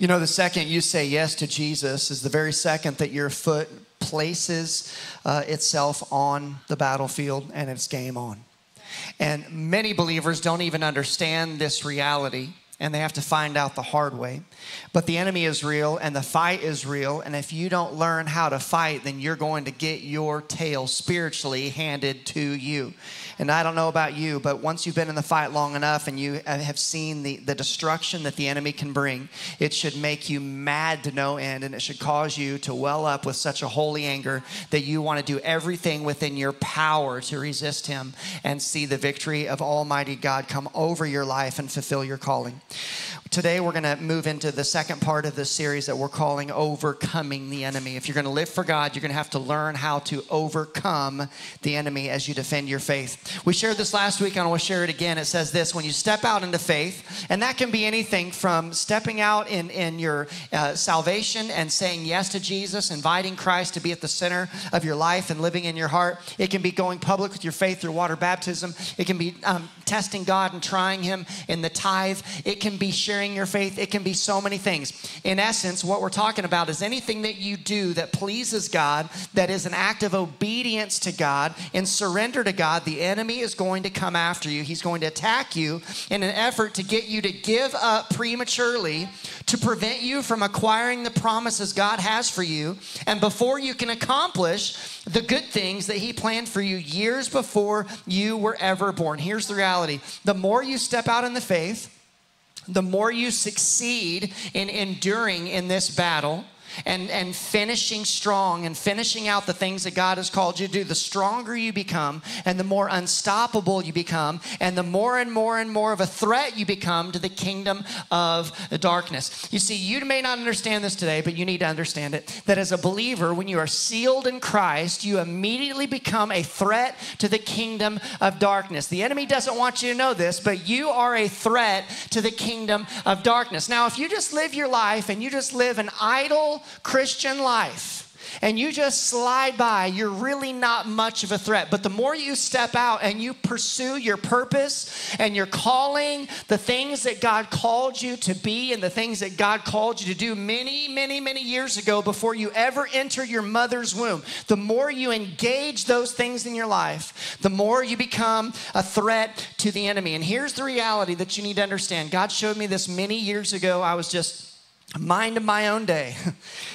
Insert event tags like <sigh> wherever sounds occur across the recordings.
You know, the second you say yes to Jesus is the very second that your foot places uh, itself on the battlefield and it's game on. And many believers don't even understand this reality and they have to find out the hard way. But the enemy is real and the fight is real. And if you don't learn how to fight, then you're going to get your tail spiritually handed to you. And I don't know about you, but once you've been in the fight long enough and you have seen the, the destruction that the enemy can bring, it should make you mad to no end and it should cause you to well up with such a holy anger that you want to do everything within your power to resist him and see the victory of Almighty God come over your life and fulfill your calling. Today, we're going to move into the second part of this series that we're calling Overcoming the Enemy. If you're going to live for God, you're going to have to learn how to overcome the enemy as you defend your faith. We shared this last week, and I will share it again. It says this when you step out into faith, and that can be anything from stepping out in, in your uh, salvation and saying yes to Jesus, inviting Christ to be at the center of your life and living in your heart. It can be going public with your faith through water baptism. It can be um, testing God and trying Him in the tithe. It can be sharing sharing your faith. It can be so many things. In essence, what we're talking about is anything that you do that pleases God, that is an act of obedience to God and surrender to God, the enemy is going to come after you. He's going to attack you in an effort to get you to give up prematurely to prevent you from acquiring the promises God has for you. And before you can accomplish the good things that He planned for you years before you were ever born. Here's the reality the more you step out in the faith, the more you succeed in enduring in this battle, and, and finishing strong and finishing out the things that God has called you to do, the stronger you become and the more unstoppable you become, and the more and more and more of a threat you become to the kingdom of darkness. You see, you may not understand this today, but you need to understand it that as a believer, when you are sealed in Christ, you immediately become a threat to the kingdom of darkness. The enemy doesn't want you to know this, but you are a threat to the kingdom of darkness. Now, if you just live your life and you just live an idle, Christian life and you just slide by, you're really not much of a threat. But the more you step out and you pursue your purpose and your calling, the things that God called you to be and the things that God called you to do many, many, many years ago before you ever enter your mother's womb, the more you engage those things in your life, the more you become a threat to the enemy. And here's the reality that you need to understand God showed me this many years ago. I was just mind of my own day. <laughs>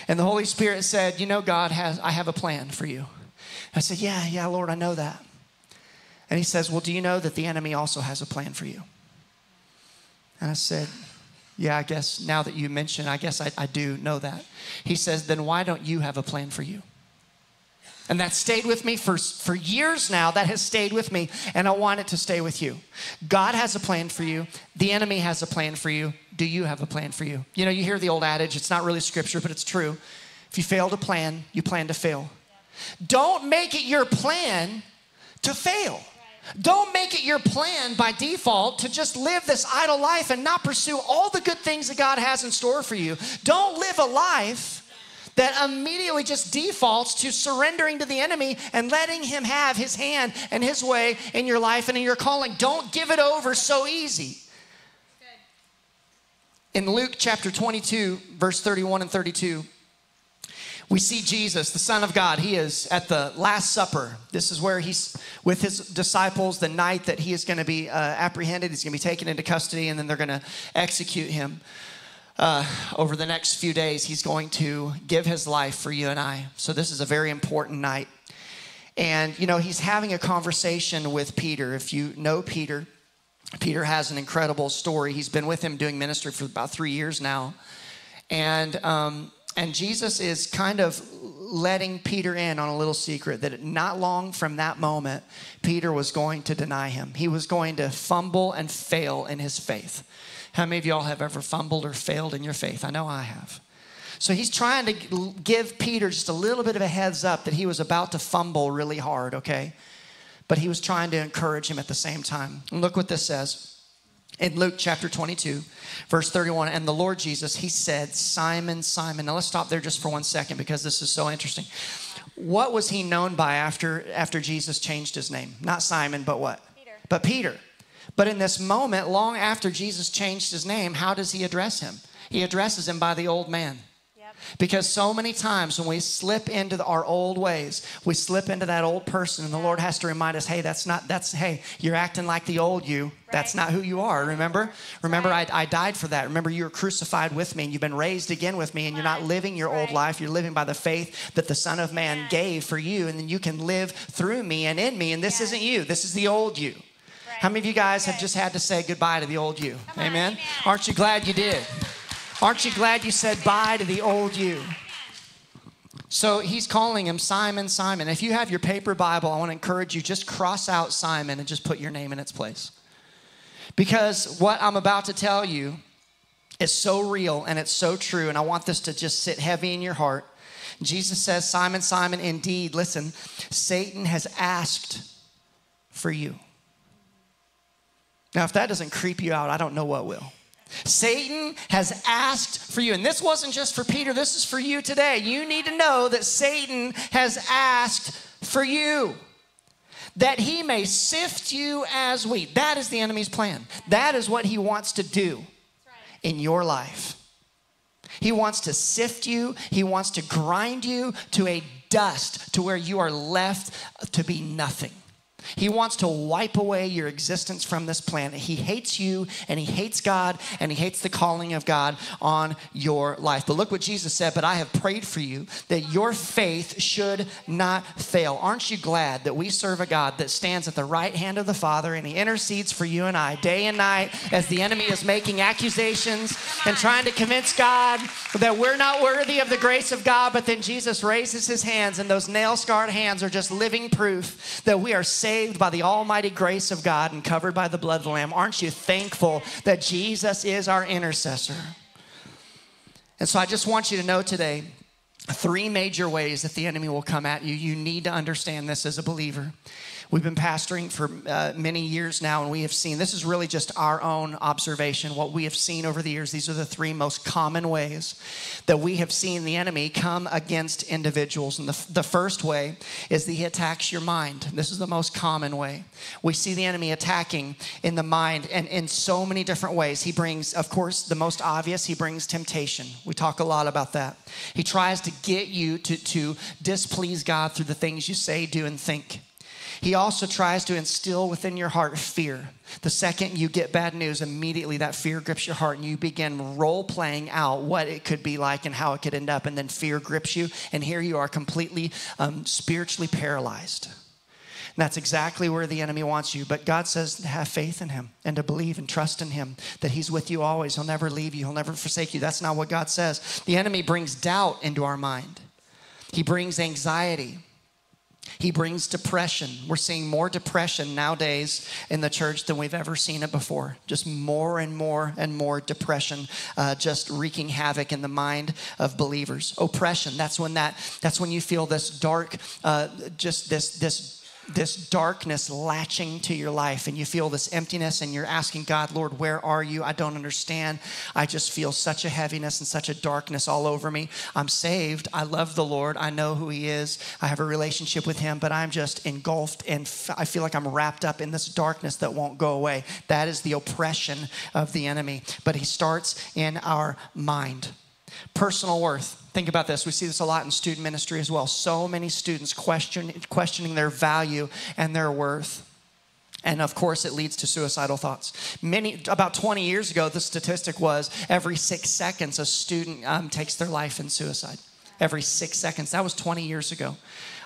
And the Holy Spirit said, You know, God has, I have a plan for you. I said, Yeah, yeah, Lord, I know that. And He says, Well, do you know that the enemy also has a plan for you? And I said, Yeah, I guess now that you mention, I guess I, I do know that. He says, Then why don't you have a plan for you? And that stayed with me for, for years now. That has stayed with me, and I want it to stay with you. God has a plan for you. The enemy has a plan for you. Do you have a plan for you? You know, you hear the old adage, it's not really scripture, but it's true. If you fail to plan, you plan to fail. Don't make it your plan to fail. Don't make it your plan by default to just live this idle life and not pursue all the good things that God has in store for you. Don't live a life that immediately just defaults to surrendering to the enemy and letting him have his hand and his way in your life and in your calling. Don't give it over so easy. In Luke chapter 22, verse 31 and 32, we see Jesus, the Son of God. He is at the Last Supper. This is where he's with his disciples the night that he is going to be uh, apprehended. He's going to be taken into custody, and then they're going to execute him uh, over the next few days, he's going to give his life for you and I. So, this is a very important night. And, you know, he's having a conversation with Peter. If you know Peter, Peter has an incredible story. He's been with him doing ministry for about three years now. And, um, and Jesus is kind of letting Peter in on a little secret that not long from that moment, Peter was going to deny him. He was going to fumble and fail in his faith. How many of y'all have ever fumbled or failed in your faith? I know I have. So he's trying to give Peter just a little bit of a heads up that he was about to fumble really hard, okay? But he was trying to encourage him at the same time. And look what this says in Luke chapter 22, verse 31. And the Lord Jesus, he said, Simon, Simon. Now let's stop there just for one second because this is so interesting. What was he known by after, after Jesus changed his name? Not Simon, but what? Peter. But Peter. But in this moment, long after Jesus changed his name, how does he address him? He addresses him by the old man. Because so many times when we slip into the, our old ways, we slip into that old person, and the Lord has to remind us, hey, that's not, that's, hey, you're acting like the old you. Right. That's not who you are, remember? Remember, right. I, I died for that. Remember, you were crucified with me, and you've been raised again with me, and you're not living your right. old life. You're living by the faith that the Son of Man yeah. gave for you, and then you can live through me and in me, and this yeah. isn't you. This is the old you. How many of you guys have just had to say goodbye to the old you? Amen? Amen? Aren't you glad you did? Aren't you glad you said bye to the old you? So he's calling him Simon, Simon. If you have your paper Bible, I want to encourage you just cross out Simon and just put your name in its place. Because what I'm about to tell you is so real and it's so true, and I want this to just sit heavy in your heart. Jesus says, Simon, Simon, indeed, listen, Satan has asked for you. Now, if that doesn't creep you out, I don't know what will. Satan has asked for you. And this wasn't just for Peter, this is for you today. You need to know that Satan has asked for you. That he may sift you as wheat. That is the enemy's plan. That is what he wants to do in your life. He wants to sift you, he wants to grind you to a dust to where you are left to be nothing. He wants to wipe away your existence from this planet. He hates you and he hates God and he hates the calling of God on your life. But look what Jesus said, but I have prayed for you that your faith should not fail. Aren't you glad that we serve a God that stands at the right hand of the Father and he intercedes for you and I day and night as the enemy is making accusations and trying to convince God that we're not worthy of the grace of God, but then Jesus raises his hands and those nail scarred hands are just living proof that we are saved saved by the almighty grace of God and covered by the blood of the Lamb, aren't you thankful that Jesus is our intercessor? And so I just want you to know today three major ways that the enemy will come at you. You need to understand this as a believer. We've been pastoring for uh, many years now, and we have seen this is really just our own observation, what we have seen over the years. These are the three most common ways that we have seen the enemy come against individuals. And the, the first way is that he attacks your mind. This is the most common way. We see the enemy attacking in the mind and in so many different ways. He brings, of course, the most obvious, he brings temptation. We talk a lot about that. He tries to get you to, to displease God through the things you say, do, and think. He also tries to instill within your heart fear. The second you get bad news, immediately that fear grips your heart and you begin role playing out what it could be like and how it could end up. And then fear grips you, and here you are completely um, spiritually paralyzed. And that's exactly where the enemy wants you. But God says to have faith in Him and to believe and trust in Him, that He's with you always. He'll never leave you, He'll never forsake you. That's not what God says. The enemy brings doubt into our mind, He brings anxiety. He brings depression. We're seeing more depression nowadays in the church than we've ever seen it before. Just more and more and more depression, uh, just wreaking havoc in the mind of believers. Oppression. That's when that. That's when you feel this dark, uh, just this this this darkness latching to your life and you feel this emptiness and you're asking God, Lord, where are you? I don't understand. I just feel such a heaviness and such a darkness all over me. I'm saved. I love the Lord. I know who He is. I have a relationship with Him, but I'm just engulfed and I feel like I'm wrapped up in this darkness that won't go away. That is the oppression of the enemy. But He starts in our mind. Personal worth. Think about this. We see this a lot in student ministry as well. So many students question, questioning their value and their worth. And of course, it leads to suicidal thoughts. Many, about 20 years ago, the statistic was every six seconds a student um, takes their life in suicide. Every six seconds. That was 20 years ago.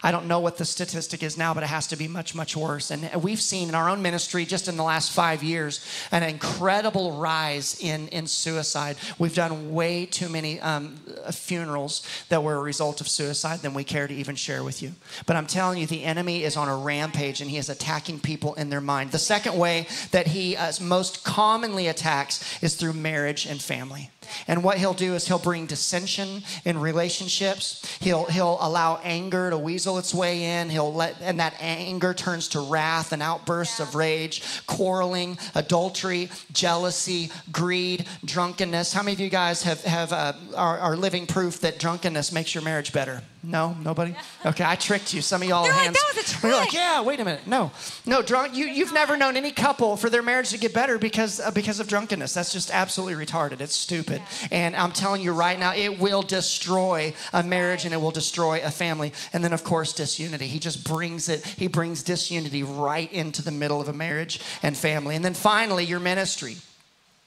I don't know what the statistic is now, but it has to be much, much worse. And we've seen in our own ministry, just in the last five years, an incredible rise in, in suicide. We've done way too many um, funerals that were a result of suicide than we care to even share with you. But I'm telling you, the enemy is on a rampage and he is attacking people in their mind. The second way that he uh, most commonly attacks is through marriage and family. And what he'll do is he'll bring dissension in relationships. He'll he'll allow anger to weasel its way in. He'll let and that anger turns to wrath and outbursts of rage, quarreling, adultery, jealousy, greed, drunkenness. How many of you guys have have uh, are, are living proof that drunkenness makes your marriage better? No, nobody. Okay, I tricked you. Some of y'all They're like, hands. "That was a You're like, trick." yeah. Wait a minute. No, no. Drunk. You you've never known any couple for their marriage to get better because uh, because of drunkenness. That's just absolutely retarded. It's stupid. And I'm telling you right now, it will destroy a marriage and it will destroy a family. And then of course disunity. He just brings it. He brings disunity right into the middle of a marriage and family. And then finally, your ministry.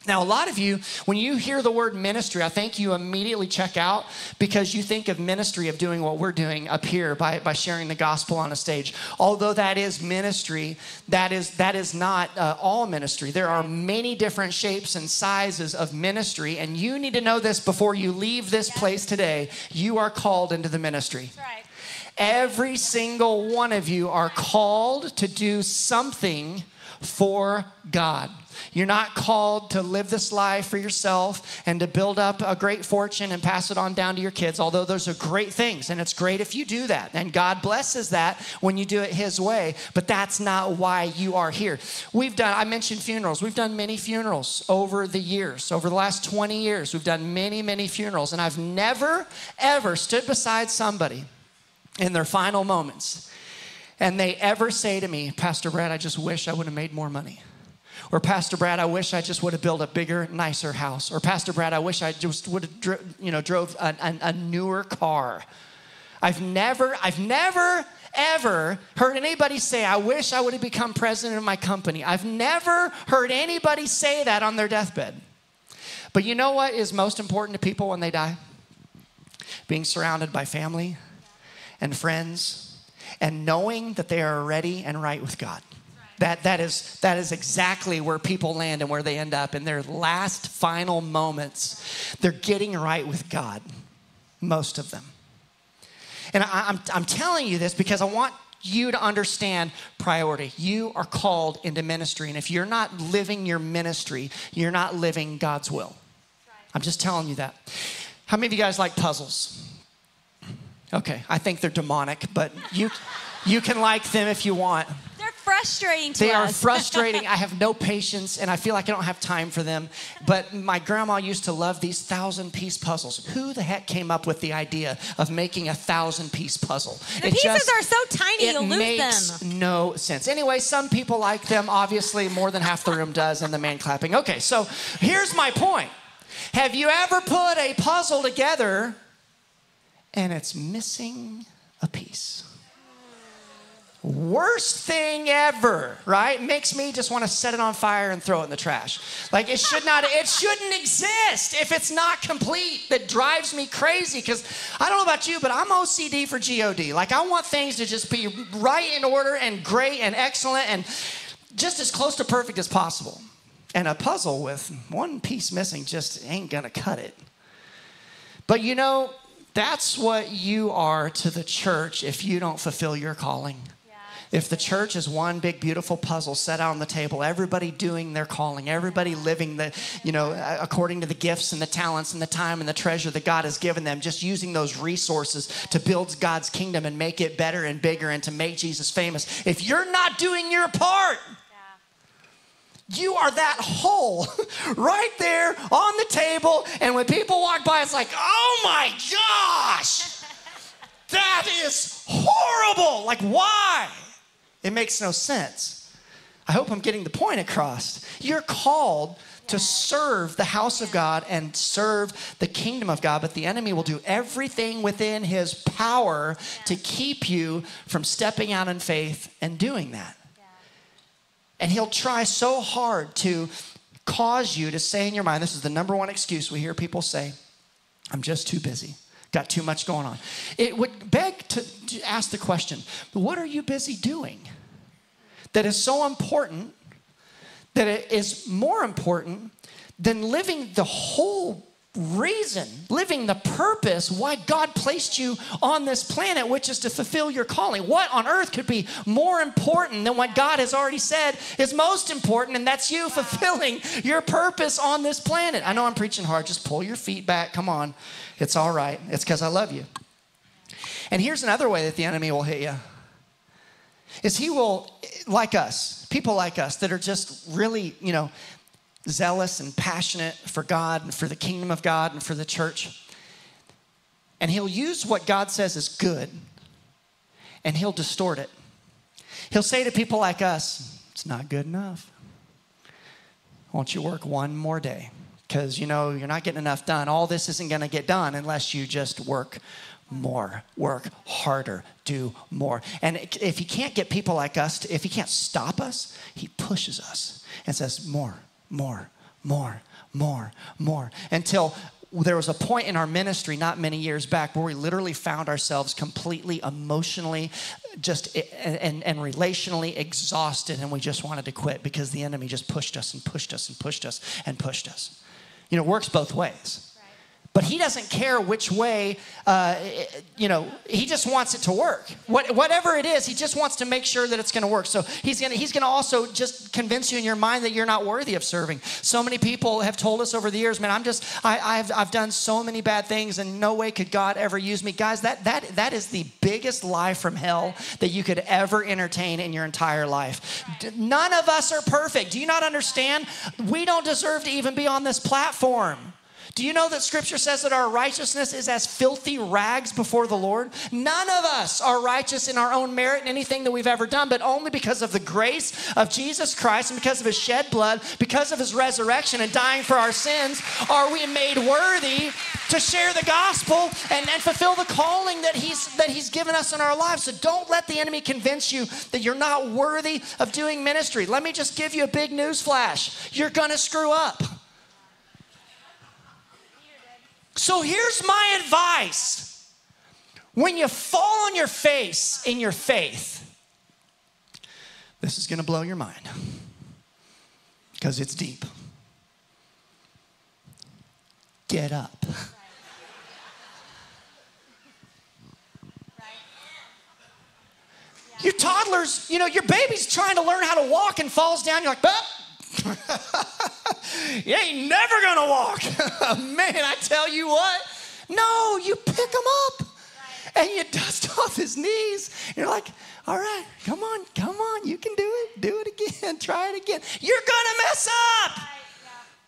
Now, a lot of you, when you hear the word ministry, I think you immediately check out because you think of ministry of doing what we're doing up here by, by sharing the gospel on a stage. Although that is ministry, that is, that is not uh, all ministry. There are many different shapes and sizes of ministry, and you need to know this before you leave this place today. You are called into the ministry. That's right. Every single one of you are called to do something for God. You're not called to live this life for yourself and to build up a great fortune and pass it on down to your kids, although those are great things. And it's great if you do that. And God blesses that when you do it His way. But that's not why you are here. We've done, I mentioned funerals. We've done many funerals over the years. Over the last 20 years, we've done many, many funerals. And I've never, ever stood beside somebody in their final moments and they ever say to me, Pastor Brad, I just wish I would have made more money. Or Pastor Brad, I wish I just would have built a bigger, nicer house. Or Pastor Brad, I wish I just would have, dro- you know, drove a, a, a newer car. I've never, I've never, ever heard anybody say, I wish I would have become president of my company. I've never heard anybody say that on their deathbed. But you know what is most important to people when they die? Being surrounded by family and friends and knowing that they are ready and right with God. That, that, is, that is exactly where people land and where they end up in their last final moments. They're getting right with God, most of them. And I, I'm, I'm telling you this because I want you to understand priority. You are called into ministry. And if you're not living your ministry, you're not living God's will. I'm just telling you that. How many of you guys like puzzles? Okay, I think they're demonic, but you, you can like them if you want. Frustrating to They are <laughs> frustrating. I have no patience and I feel like I don't have time for them. But my grandma used to love these thousand piece puzzles. Who the heck came up with the idea of making a thousand piece puzzle? the pieces are so tiny, it you'll lose makes them. no sense. Anyway, some people like them. Obviously, more than half the room does, and the man clapping. Okay, so here's my point. Have you ever put a puzzle together and it's missing a piece? Worst thing ever, right? Makes me just want to set it on fire and throw it in the trash. Like it should not, it shouldn't exist if it's not complete. That drives me crazy because I don't know about you, but I'm OCD for God. Like I want things to just be right in order and great and excellent and just as close to perfect as possible. And a puzzle with one piece missing just ain't gonna cut it. But you know, that's what you are to the church if you don't fulfill your calling. If the church is one big beautiful puzzle set out on the table, everybody doing their calling, everybody living the, you know, according to the gifts and the talents and the time and the treasure that God has given them, just using those resources to build God's kingdom and make it better and bigger and to make Jesus famous. If you're not doing your part, you are that hole <laughs> right there on the table. And when people walk by, it's like, oh my gosh, <laughs> that is horrible. Like, why? It makes no sense. I hope I'm getting the point across. You're called to serve the house of God and serve the kingdom of God, but the enemy will do everything within his power to keep you from stepping out in faith and doing that. And he'll try so hard to cause you to say in your mind, this is the number one excuse we hear people say, I'm just too busy. Got too much going on. It would beg to, to ask the question, what are you busy doing that is so important that it is more important than living the whole reason, living the purpose why God placed you on this planet, which is to fulfill your calling. What on earth could be more important than what God has already said is most important, and that's you fulfilling your purpose on this planet? I know I'm preaching hard. Just pull your feet back. Come on. It's all right. It's because I love you. And here's another way that the enemy will hit you is he will like us people like us that are just really you know zealous and passionate for god and for the kingdom of god and for the church And he'll use what God says is good and he'll distort it. He'll say to people like us, It's not good enough. Won't you work one more day? Because you know you're not getting enough done. All this isn't going to get done unless you just work more, work harder, do more. And if he can't get people like us, to, if he can't stop us, he pushes us and says, More, more, more, more, more, until there was a point in our ministry not many years back where we literally found ourselves completely emotionally just and, and relationally exhausted and we just wanted to quit because the enemy just pushed us and pushed us and pushed us and pushed us. You know it works both ways but he doesn't care which way, uh, you know, he just wants it to work. What, whatever it is, he just wants to make sure that it's going to work. So he's going he's going to also just convince you in your mind that you're not worthy of serving. So many people have told us over the years, man, I'm just, I, I've, I've done so many bad things and no way could God ever use me. Guys, that, that, that is the biggest lie from hell that you could ever entertain in your entire life. None of us are perfect. Do you not understand? We don't deserve to even be on this platform. Do you know that scripture says that our righteousness is as filthy rags before the Lord? None of us are righteous in our own merit in anything that we've ever done, but only because of the grace of Jesus Christ and because of his shed blood, because of his resurrection and dying for our sins, are we made worthy to share the gospel and, and fulfill the calling that he's, that he's given us in our lives. So don't let the enemy convince you that you're not worthy of doing ministry. Let me just give you a big news flash. You're to screw up. So here's my advice when you fall on your face in your faith, this is going to blow your mind because it's deep. Get up. <laughs> Your toddlers, you know, your baby's trying to learn how to walk and falls down. You're like, <laughs> you ain't never gonna walk. <laughs> Man, I tell you what. No, you pick him up and you dust <laughs> off his knees. You're like, all right, come on, come on, you can do it. Do it again. Try it again. You're gonna mess up.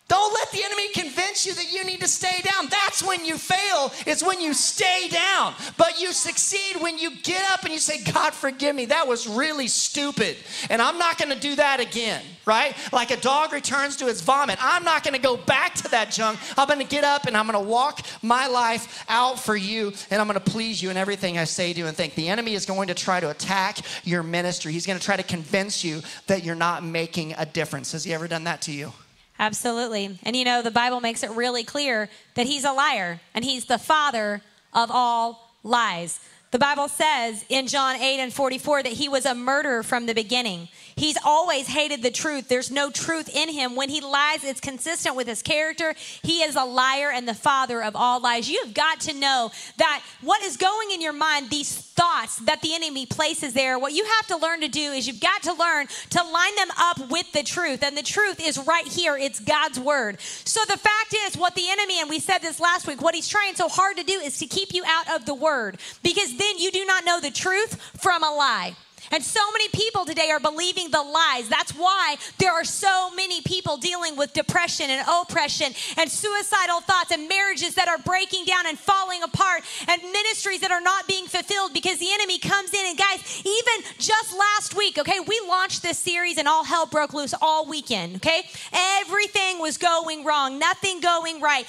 Don't let the enemy convince you that you need to stay down. That's when you fail, it's when you stay down. But you succeed when you get up and you say, God, forgive me. That was really stupid. And I'm not going to do that again, right? Like a dog returns to its vomit. I'm not going to go back to that junk. I'm going to get up and I'm going to walk my life out for you and I'm going to please you in everything I say, do, and think. The enemy is going to try to attack your ministry. He's going to try to convince you that you're not making a difference. Has he ever done that to you? Absolutely. And you know, the Bible makes it really clear that he's a liar and he's the father of all lies. The Bible says in John 8 and 44 that he was a murderer from the beginning. He's always hated the truth. There's no truth in him. When he lies, it's consistent with his character. He is a liar and the father of all lies. You've got to know that what is going in your mind, these thoughts that the enemy places there, what you have to learn to do is you've got to learn to line them up with the truth. And the truth is right here, it's God's word. So the fact is, what the enemy, and we said this last week, what he's trying so hard to do is to keep you out of the word because then you do not know the truth from a lie. And so many people today are believing the lies. That's why there are so many people dealing with depression and oppression and suicidal thoughts and marriages that are breaking down and falling apart and ministries that are not being fulfilled because the enemy comes in. And guys, even just last week, okay, we launched this series and all hell broke loose all weekend, okay? Everything was going wrong, nothing going right.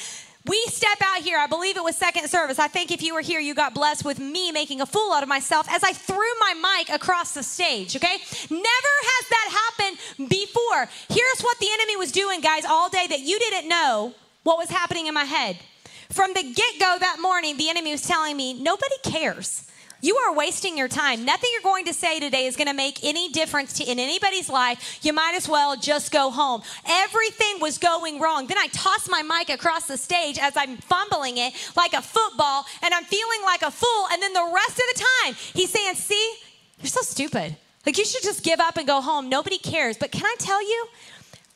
We step out here, I believe it was second service. I think if you were here, you got blessed with me making a fool out of myself as I threw my mic across the stage, okay? Never has that happened before. Here's what the enemy was doing, guys, all day that you didn't know what was happening in my head. From the get go that morning, the enemy was telling me, nobody cares. You are wasting your time. Nothing you're going to say today is going to make any difference to, in anybody's life. You might as well just go home. Everything was going wrong. Then I toss my mic across the stage as I'm fumbling it like a football and I'm feeling like a fool. And then the rest of the time, he's saying, See, you're so stupid. Like you should just give up and go home. Nobody cares. But can I tell you,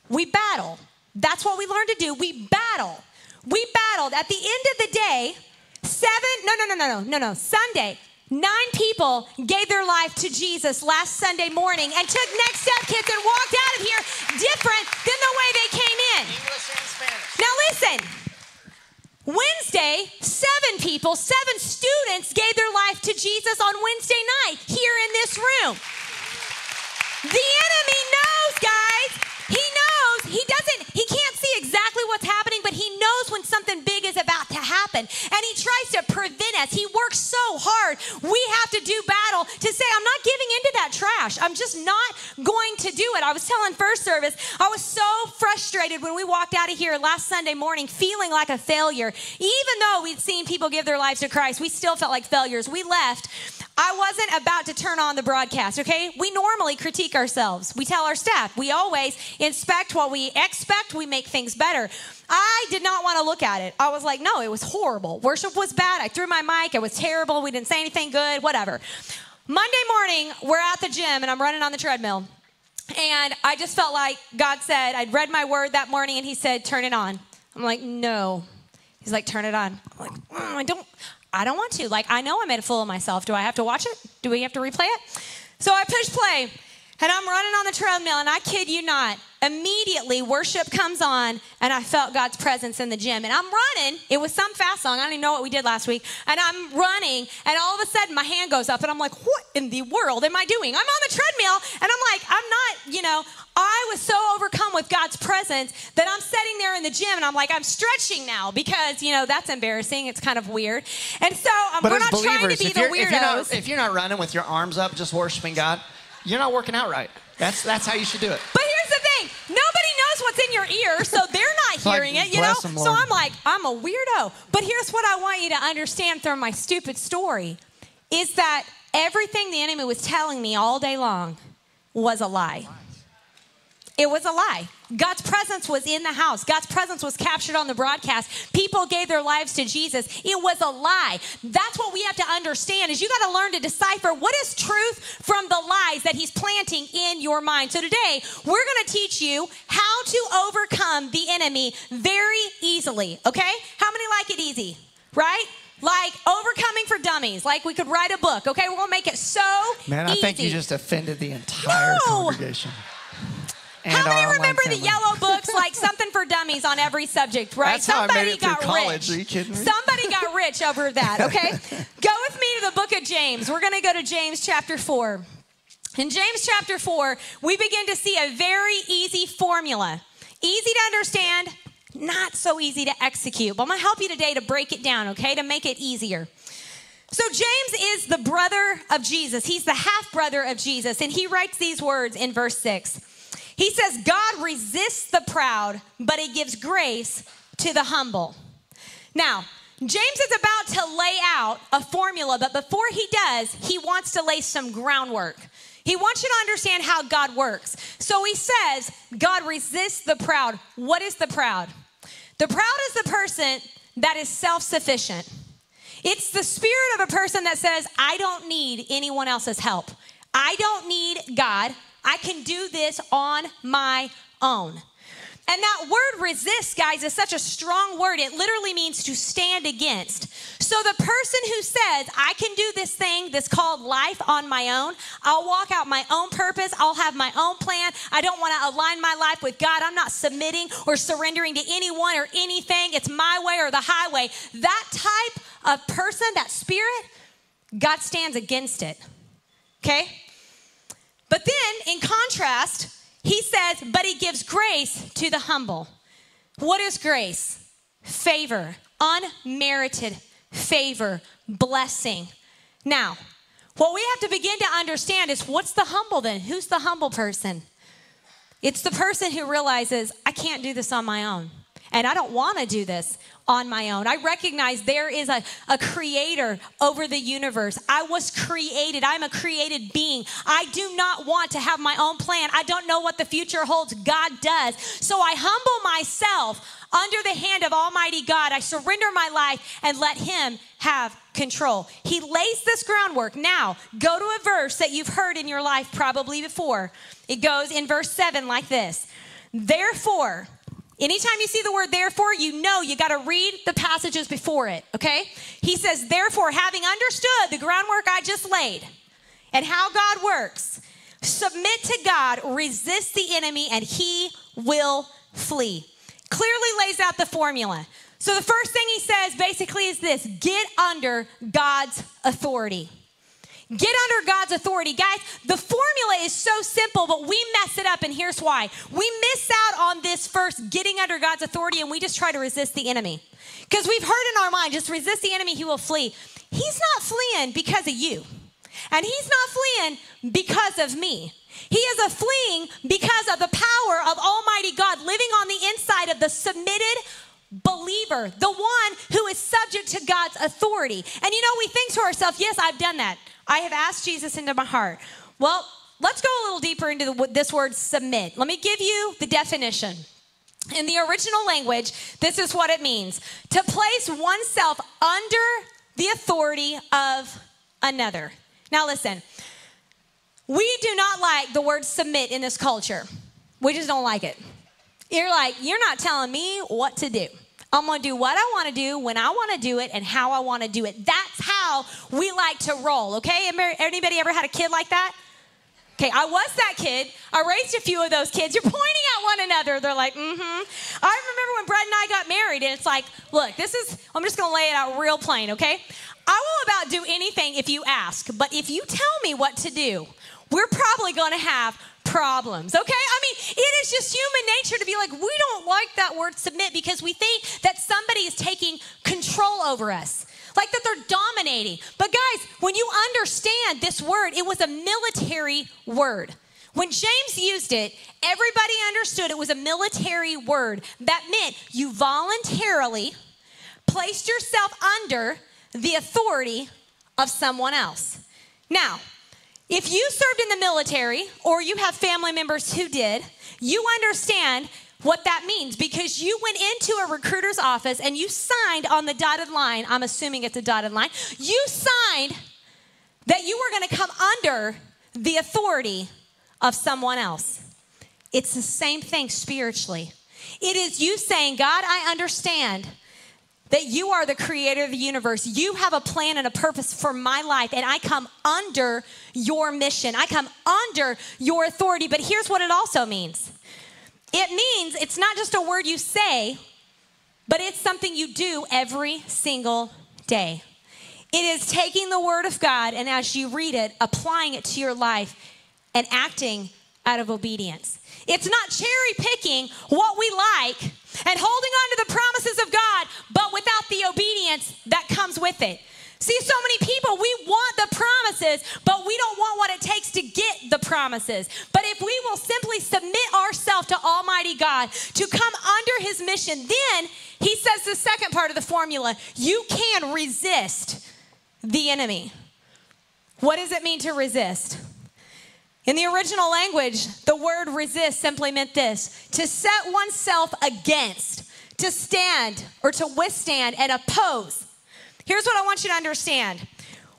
we battle. That's what we learned to do. We battle. We battled. At the end of the day, seven, no, no, no, no, no, no, no, Sunday, Nine people gave their life to Jesus last Sunday morning and took next step Kids and walked out of here different than the way they came in. English and Spanish. Now listen. Wednesday, seven people, seven students gave their life to Jesus on Wednesday night here in this room. The enemy knows, guys. He knows. He doesn't, he can't see exactly what's happening, but he knows when something big is about to happen. And he tries to prevent us. He works so hard. We have to do battle to say, I'm not giving into that trash. I'm just not going to do it. I was telling first service, I was so frustrated when we walked out of here last Sunday morning feeling like a failure. Even though we'd seen people give their lives to Christ, we still felt like failures. We left. I wasn't about to turn on the broadcast, okay? We normally critique ourselves. We tell our staff, we always inspect what we expect, we make things better. I did not want to look at it. I was like, no, it was horrible. Worship was bad. I threw my mic. It was terrible. We didn't say anything good, whatever. Monday morning, we're at the gym and I'm running on the treadmill. And I just felt like God said, I'd read my word that morning and He said, turn it on. I'm like, no. He's like, turn it on. I'm like, mm, I don't, I don't want to. Like, I know I made a fool of myself. Do I have to watch it? Do we have to replay it? So I push play and I'm running on the treadmill, and I kid you not, immediately worship comes on, and I felt God's presence in the gym. And I'm running. It was some fast song. I don't even know what we did last week. And I'm running, and all of a sudden my hand goes up, and I'm like, what in the world am I doing? I'm on the treadmill, and I'm like, I'm not, you know, I was so overcome with God's presence that I'm sitting there in the gym, and I'm like, I'm stretching now because, you know, that's embarrassing. It's kind of weird. And so um, we're not trying to be the you're, if, you're not, if you're not running with your arms up, just worshiping God, you're not working out right. That's, that's how you should do it. But here's the thing nobody knows what's in your ear, so they're not like, hearing it, you know? bless 'em, so I'm like, I'm a weirdo. But here's what I want you to understand through my stupid story is that everything the enemy was telling me all day long was a lie. It was a lie. God's presence was in the house. God's presence was captured on the broadcast. People gave their lives to Jesus. It was a lie. That's what we have to understand is you got to learn to decipher what is truth from the lies that he's planting in your mind. So today, we're going to teach you how to overcome the enemy very easily, okay? How many like it easy? Right? Like overcoming for dummies. Like we could write a book, okay? We're going to make it so Man, I think you just offended the entire No. congregation. And How many remember the yellow <laughs> books like something for dummies on every subject, right? That's how I Somebody made it got college. rich. Are you kidding me? Somebody got rich over that, okay? <laughs> go with me to the book of James. We're going to go to James chapter 4. In James chapter 4, we begin to see a very easy formula. Easy to understand, not so easy to execute. But I'm going to help you today to break it down, okay? To make it easier. So, James is the brother of Jesus. He's the half brother of Jesus. And he writes these words in verse 6. He says, God resists the proud, but he gives grace to the humble. Now, James is about to lay out a formula, but before he does, he wants to lay some groundwork. He wants you to understand how God works. So he says, God resists the proud. What is the proud? The proud is the person that is self sufficient. It's the spirit of a person that says, I don't need anyone else's help. I don't need God. I can do this on my own. And that word resist, guys, is such a strong word. It literally means to stand against. So the person who says, I can do this thing that's called life on my own, I'll walk out my own purpose, I'll have my own plan, I don't want to align my life with God, I'm not submitting or surrendering to anyone or anything, it's my way or the highway. That type of person, that spirit, God stands against it. Okay? But then, in contrast, he says, but he gives grace to the humble. What is grace? Favor, unmerited favor, blessing. Now, what we have to begin to understand is what's the humble then? Who's the humble person? It's the person who realizes, I can't do this on my own. And I don't want to do this on my own. I recognize there is a, a creator over the universe. I was created. I'm a created being. I do not want to have my own plan. I don't know what the future holds. God does. So I humble myself under the hand of Almighty God. I surrender my life and let Him have control. He lays this groundwork. Now, go to a verse that you've heard in your life probably before. It goes in verse 7 like this Therefore, Anytime you see the word therefore, you know you got to read the passages before it, okay? He says, therefore, having understood the groundwork I just laid and how God works, submit to God, resist the enemy, and he will flee. Clearly lays out the formula. So the first thing he says basically is this get under God's authority. Get under God's authority. Guys, the formula is so simple, but we mess it up, and here's why. We miss out on this first getting under God's authority, and we just try to resist the enemy. Because we've heard in our mind, just resist the enemy, he will flee. He's not fleeing because of you, and he's not fleeing because of me. He is a fleeing because of the power of Almighty God living on the inside of the submitted believer, the one who is subject to God's authority. And you know, we think to ourselves, yes, I've done that. I have asked Jesus into my heart. Well, let's go a little deeper into the, this word submit. Let me give you the definition. In the original language, this is what it means to place oneself under the authority of another. Now, listen, we do not like the word submit in this culture. We just don't like it. You're like, you're not telling me what to do. I'm gonna do what I wanna do when I wanna do it and how I wanna do it. That's how we like to roll, okay? Anybody ever had a kid like that? Okay, I was that kid. I raised a few of those kids. You're pointing at one another. They're like, mm hmm. I remember when Brad and I got married, and it's like, look, this is, I'm just gonna lay it out real plain, okay? I will about do anything if you ask, but if you tell me what to do, we're probably gonna have problems, okay? I mean, it is just human nature to be like, we don't like that word submit because we think that somebody is taking control over us, like that they're dominating. But guys, when you understand this word, it was a military word. When James used it, everybody understood it was a military word. That meant you voluntarily placed yourself under the authority of someone else. Now, if you served in the military or you have family members who did, you understand what that means because you went into a recruiter's office and you signed on the dotted line. I'm assuming it's a dotted line. You signed that you were going to come under the authority of someone else. It's the same thing spiritually. It is you saying, God, I understand that you are the creator of the universe. You have a plan and a purpose for my life, and I come under your mission. I come under your authority. But here's what it also means it means it's not just a word you say, but it's something you do every single day. It is taking the word of God and as you read it, applying it to your life and acting out of obedience. It's not cherry picking what we like and holding on to the promises of God, but without the obedience that comes with it. See, so many people, we want the promises, but we don't want what it takes to get the promises. But if we will simply submit ourselves to Almighty God to come under His mission, then He says the second part of the formula you can resist the enemy. What does it mean to resist? In the original language, the word resist simply meant this to set oneself against, to stand or to withstand and oppose. Here's what I want you to understand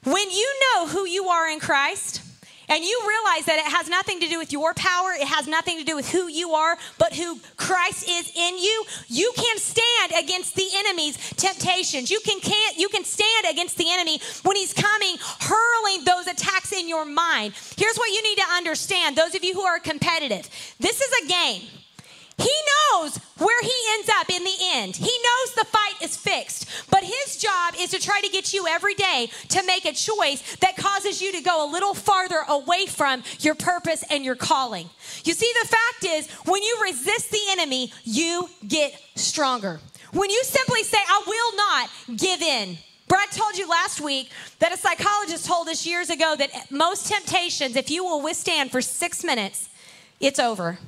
when you know who you are in Christ, and you realize that it has nothing to do with your power, it has nothing to do with who you are, but who Christ is in you, you can stand against the enemy's temptations. You can can't you can stand against the enemy when he's coming hurling those attacks in your mind. Here's what you need to understand, those of you who are competitive. This is a game. He knows where he ends up in the end. He knows the fight is fixed. But his job is to try to get you every day to make a choice that causes you to go a little farther away from your purpose and your calling. You see, the fact is, when you resist the enemy, you get stronger. When you simply say, I will not give in. Brad told you last week that a psychologist told us years ago that most temptations, if you will withstand for six minutes, it's over.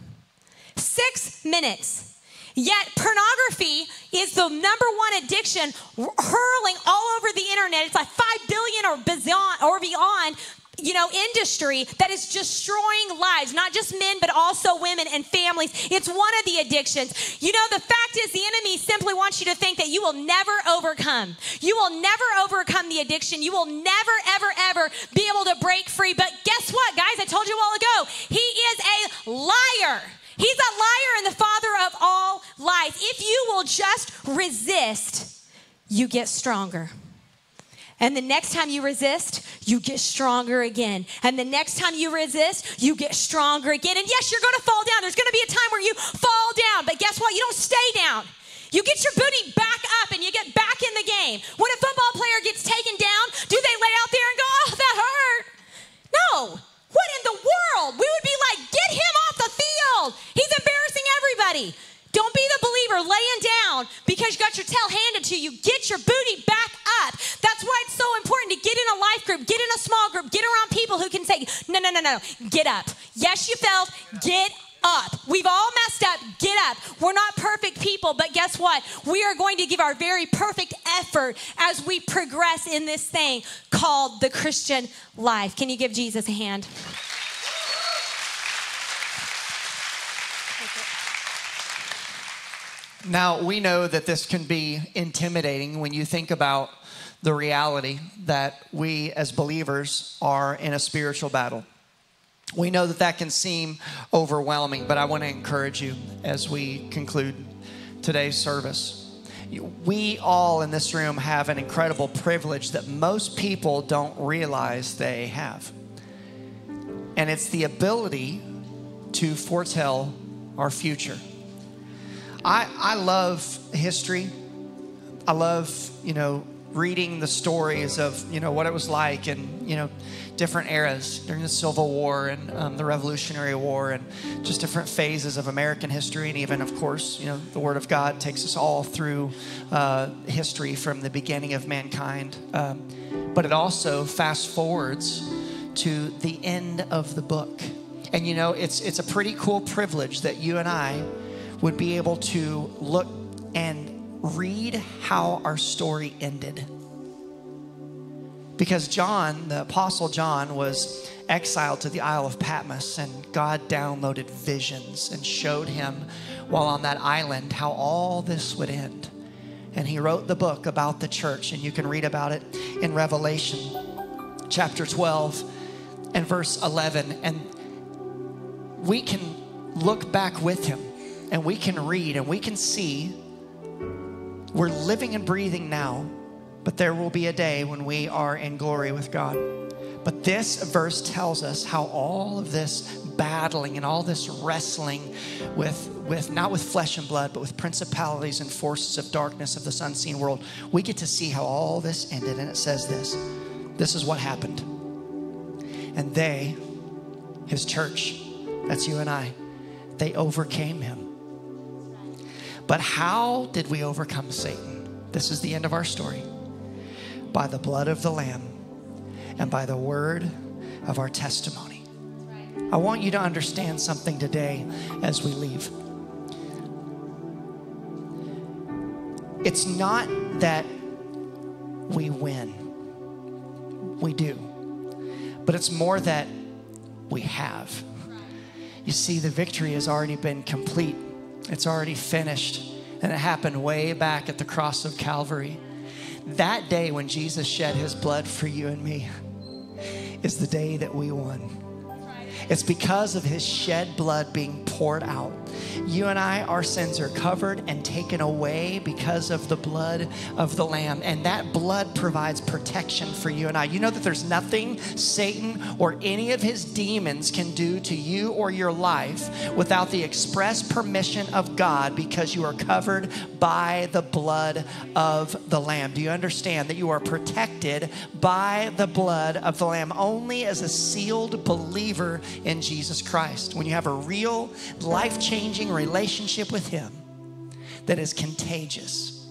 Six minutes. Yet pornography is the number one addiction hurling all over the internet. It's like 5 billion or beyond or beyond you know, industry that is destroying lives, not just men, but also women and families. It's one of the addictions. You know, the fact is, the enemy simply wants you to think that you will never overcome. You will never overcome the addiction. You will never, ever, ever be able to break free. But guess what, guys? I told you a while ago, he is a liar. He's a liar and the father of all lies. If you will just resist, you get stronger. And the next time you resist, you get stronger again. And the next time you resist, you get stronger again. And yes, you're going to fall down. There's going to be a time where you fall down, but guess what? You don't stay down. You get your booty back up and you get back in the game. When a football player gets taken down, do they lay out there and go, oh, that hurt? No. What in the world? We would be like, get him He's embarrassing everybody. Don't be the believer laying down because you got your tail handed to you. Get your booty back up. That's why it's so important to get in a life group, get in a small group, get around people who can say, no, no, no, no, get up. Yes, you fell, get up. We've all messed up. Get up. We're not perfect people, but guess what? We are going to give our very perfect effort as we progress in this thing called the Christian life. Can you give Jesus a hand? Now, we know that this can be intimidating when you think about the reality that we as believers are in a spiritual battle. We know that that can seem overwhelming, but I want to encourage you as we conclude today's service. We all in this room have an incredible privilege that most people don't realize they have. And it's the ability to foretell our future. I, I love history. I love, you know, reading the stories of, you know, what it was like and, you know, different eras during the Civil War and um, the Revolutionary War and just different phases of American history. And even, of course, you know, the Word of God takes us all through uh, history from the beginning of mankind. Um, but it also fast forwards to the end of the book. And, you know, it's, it's a pretty cool privilege that you and I would be able to look and read how our story ended. Because John, the Apostle John, was exiled to the Isle of Patmos, and God downloaded visions and showed him while on that island how all this would end. And he wrote the book about the church, and you can read about it in Revelation chapter 12 and verse 11. And we can look back with him and we can read and we can see we're living and breathing now, but there will be a day when we are in glory with God. But this verse tells us how all of this battling and all this wrestling with, with not with flesh and blood, but with principalities and forces of darkness of this unseen world, we get to see how all this ended. And it says this this is what happened. And they, his church, that's you and I, they overcame him but how did we overcome Satan? This is the end of our story. By the blood of the Lamb and by the word of our testimony. I want you to understand something today as we leave. It's not that we win, we do, but it's more that we have. You see, the victory has already been complete it's already finished. And it happened way back at the cross of Calvary. That day when Jesus shed his blood for you and me is the day that we won. It's because of his shed blood being poured out. You and I, our sins are covered and taken away because of the blood of the Lamb. And that blood provides protection for you and I. You know that there's nothing Satan or any of his demons can do to you or your life without the express permission of God because you are covered by the blood of the Lamb. Do you understand that you are protected by the blood of the Lamb only as a sealed believer in Jesus Christ. When you have a real, life changing relationship with Him that is contagious,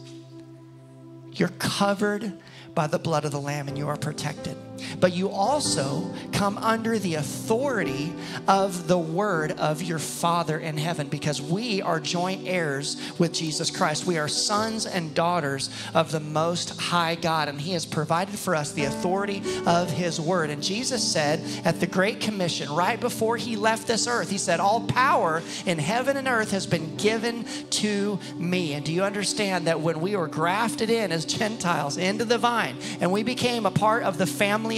you're covered by the blood of the Lamb and you are protected. But you also come under the authority of the word of your Father in heaven because we are joint heirs with Jesus Christ. We are sons and daughters of the Most High God, and He has provided for us the authority of His word. And Jesus said at the Great Commission, right before He left this earth, He said, All power in heaven and earth has been given to me. And do you understand that when we were grafted in as Gentiles into the vine and we became a part of the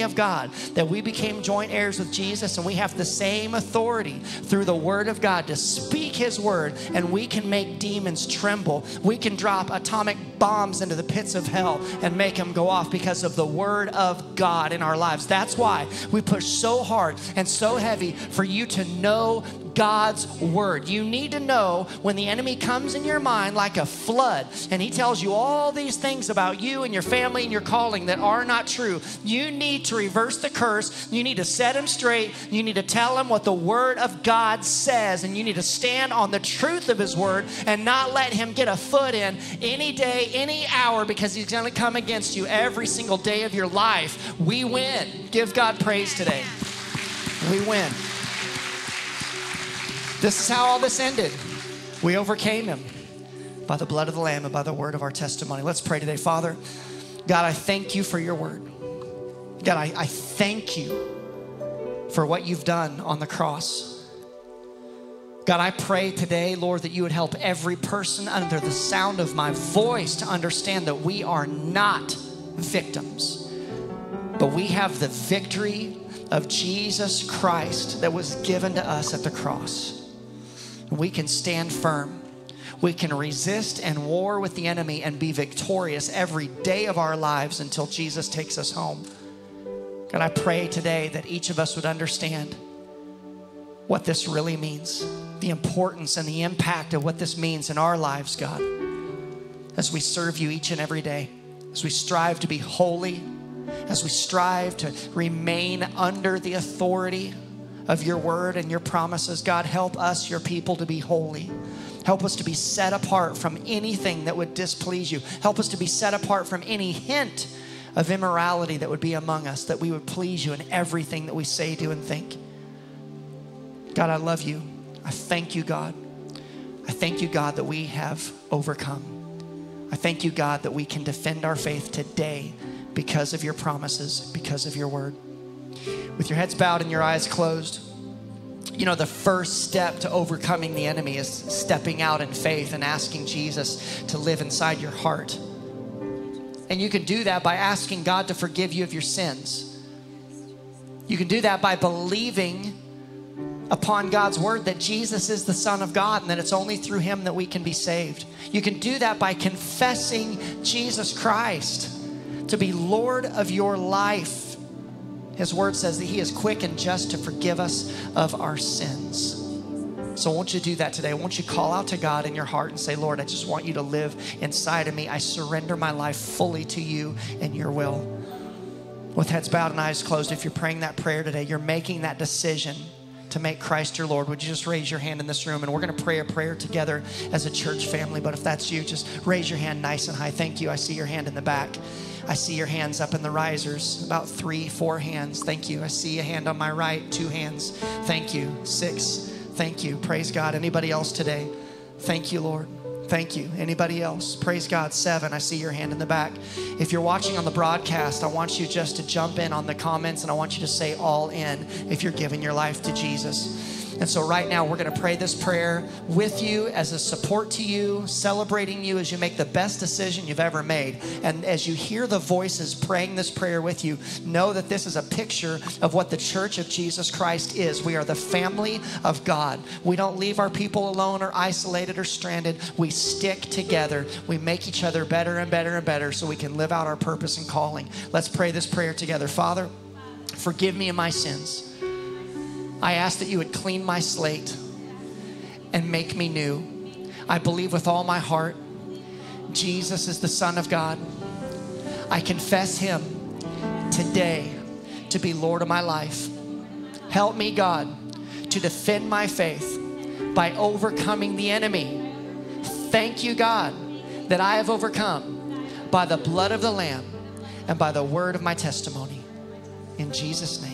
of God, that we became joint heirs with Jesus and we have the same authority through the Word of God to speak His Word and we can make demons tremble. We can drop atomic bombs into the pits of hell and make them go off because of the Word of God in our lives. That's why we push so hard and so heavy for you to know God's word. You need to know when the enemy comes in your mind like a flood and he tells you all these things about you and your family and your calling that are not true. You need to reverse the curse. You need to set him straight. You need to tell him what the word of God says and you need to stand on the truth of his word and not let him get a foot in any day, any hour because he's going to come against you every single day of your life. We win. Give God praise today. We win. This is how all this ended. We overcame him by the blood of the Lamb and by the word of our testimony. Let's pray today. Father, God, I thank you for your word. God, I, I thank you for what you've done on the cross. God, I pray today, Lord, that you would help every person under the sound of my voice to understand that we are not victims, but we have the victory of Jesus Christ that was given to us at the cross. We can stand firm. We can resist and war with the enemy and be victorious every day of our lives until Jesus takes us home. God, I pray today that each of us would understand what this really means, the importance and the impact of what this means in our lives, God, as we serve you each and every day, as we strive to be holy, as we strive to remain under the authority of your word and your promises. God, help us, your people, to be holy. Help us to be set apart from anything that would displease you. Help us to be set apart from any hint of immorality that would be among us, that we would please you in everything that we say, do, and think. God, I love you. I thank you, God. I thank you, God, that we have overcome. I thank you, God, that we can defend our faith today because of your promises, because of your word. With your heads bowed and your eyes closed, you know, the first step to overcoming the enemy is stepping out in faith and asking Jesus to live inside your heart. And you can do that by asking God to forgive you of your sins. You can do that by believing upon God's word that Jesus is the Son of God and that it's only through Him that we can be saved. You can do that by confessing Jesus Christ to be Lord of your life. His word says that He is quick and just to forgive us of our sins. So, won't you do that today? Won't you call out to God in your heart and say, Lord, I just want you to live inside of me. I surrender my life fully to you and your will. With heads bowed and eyes closed, if you're praying that prayer today, you're making that decision to make Christ your Lord, would you just raise your hand in this room and we're going to pray a prayer together as a church family. But if that's you, just raise your hand nice and high. Thank you. I see your hand in the back. I see your hands up in the risers, about three, four hands. Thank you. I see a hand on my right, two hands. Thank you. Six. Thank you. Praise God. Anybody else today? Thank you, Lord. Thank you. Anybody else? Praise God. Seven. I see your hand in the back. If you're watching on the broadcast, I want you just to jump in on the comments and I want you to say all in if you're giving your life to Jesus. And so, right now, we're going to pray this prayer with you as a support to you, celebrating you as you make the best decision you've ever made. And as you hear the voices praying this prayer with you, know that this is a picture of what the church of Jesus Christ is. We are the family of God. We don't leave our people alone or isolated or stranded. We stick together. We make each other better and better and better so we can live out our purpose and calling. Let's pray this prayer together. Father, forgive me of my sins. I ask that you would clean my slate and make me new. I believe with all my heart Jesus is the Son of God. I confess him today to be Lord of my life. Help me, God, to defend my faith by overcoming the enemy. Thank you, God, that I have overcome by the blood of the Lamb and by the word of my testimony. In Jesus' name.